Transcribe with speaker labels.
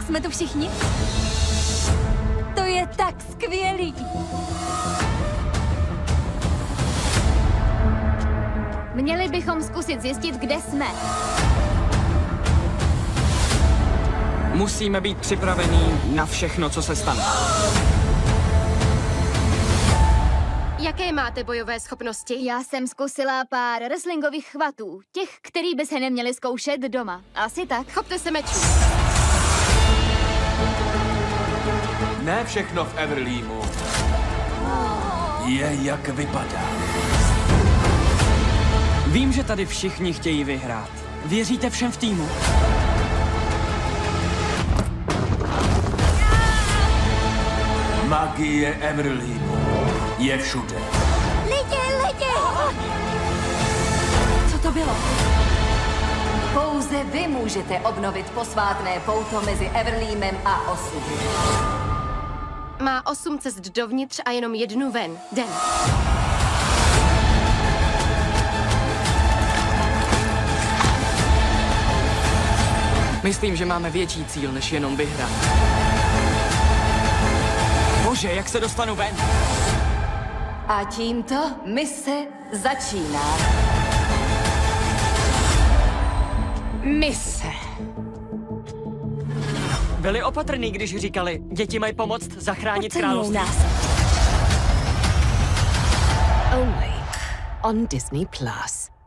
Speaker 1: Tak jsme tu všichni? To je tak skvělý. Měli bychom zkusit zjistit, kde jsme.
Speaker 2: Musíme být připravení na všechno, co se stane.
Speaker 3: Jaké máte bojové schopnosti?
Speaker 1: Já jsem zkusila pár wrestlingových chvatů. Těch, který by se neměli zkoušet doma. Asi tak.
Speaker 3: Chopte se mečů.
Speaker 4: Ne všechno v Everleamu je, jak vypadá.
Speaker 2: Vím, že tady všichni chtějí vyhrát. Věříte všem v týmu?
Speaker 4: Magie Everleamu je všude.
Speaker 1: Lidi, lidi!
Speaker 5: Co to bylo? Pouze vy můžete obnovit posvátné pouto mezi Everlímem a osudem.
Speaker 3: Má osm cest dovnitř a jenom jednu ven. Den.
Speaker 2: Myslím, že máme větší cíl, než jenom vyhrát. Bože, jak se dostanu ven?
Speaker 5: A tímto mise začíná.
Speaker 6: Mise.
Speaker 2: Byli opatrný, když říkali, děti mají pomoct zachránit království.
Speaker 6: nás. Only on Disney Plus.